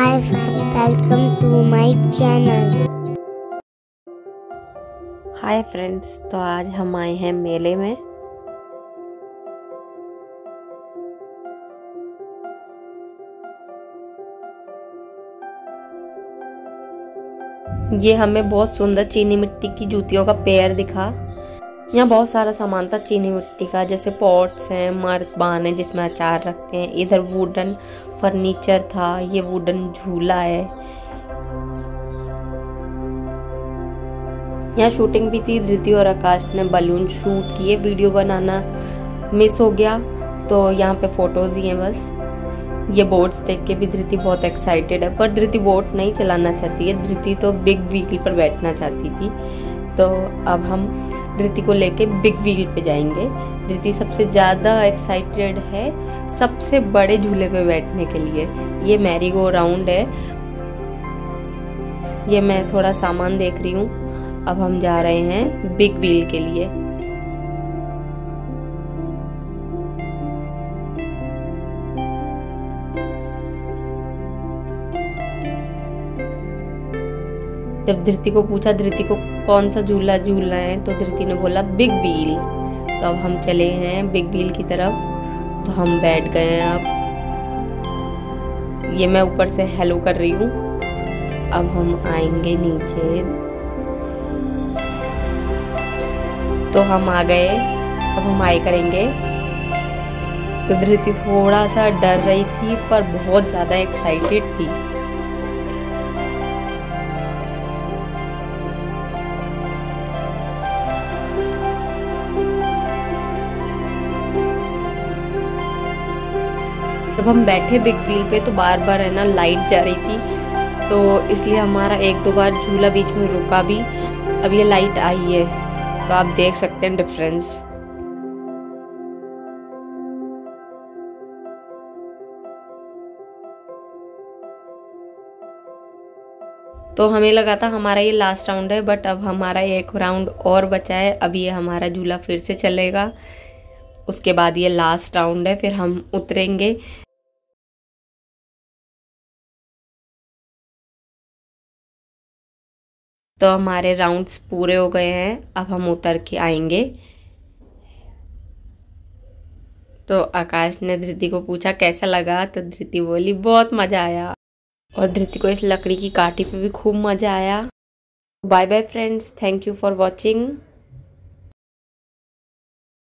Hi friend, welcome to my channel. Hi friends तो आज हम आए हैं मेले में ये हमें बहुत सुंदर चीनी मिट्टी की जूतियों का पेयर दिखा यहाँ बहुत सारा सामान था, चीनी मिट्टी का, जैसे पॉट्स हैं मर्तबान है, जिसमें अचार रखते हैं। इधर वुडन फर्नीचर था, ये वुडन झूला है। यहाँ शूटिंग भी थी, धृति और आकाश ने बलून शूट किए। वीडियो बनाना मिस हो गया तो यहाँ पे फ़ोटोज़ ही हैं बस। ये बोट्स देख के भी धृति बहुत एक्साइटेड है, पर धृति बोट नहीं चलाना चाहती है। धृति तो बिग व्हील पर बैठना चाहती थी। तो अब हम धृति को लेके बिग व्हील पे जाएँगे। धृति सबसे ज़्यादा एक्साइटेड है सबसे बड़े झूले पे बैठने के लिए। ये मैरी गो राउंड है। ये मैं थोड़ा सामान देख रही हूँ। अब हम जा रहे हैं बिग व्हील के लिए। जब धृति को पूछा, धृति को कौन सा झूला झूलना है? तो धृति ने बोला, बिग व्हील तो अब हम चले हैं बिग व्हील की तरफ़। तो हम बैठ गए हैं अब। ये मैं ऊपर से हेलो कर रही हूँ। अब हम आएँगे नीचे। तो हम आ गए। अब हम आए करेंगे। तो धृति थोड़ा सा डर रही थी, पर बहुत ज़्यादा एक्साइटेड थी। जब हम बैठे बिग व्हील पे तो बार बार है ना लाइट जा रही थी। तो इसलिए हमारा एक दो बार झूला बीच में रुका भी। अब ये लाइट आई है तो आप देख सकते हैं डिफरेंस तो हमें लगा था हमारा ये लास्ट राउंड है बट अब हमारा एक राउंड और बचा है। अब ये हमारा झूला फिर से चलेगा। उसके बाद ये लास्ट राउंड है, फिर हम उतरेंगे। तो हमारे राउंड्स पूरे हो गए हैं। अब हम उतर के आएँगे। तो आकाश ने धृति को पूछा, कैसा लगा? तो धृति बोली, बहुत मज़ा आया। और धृति को इस लकड़ी की काटी पे भी खूब मज़ा आया। Bye bye friends thank you for watching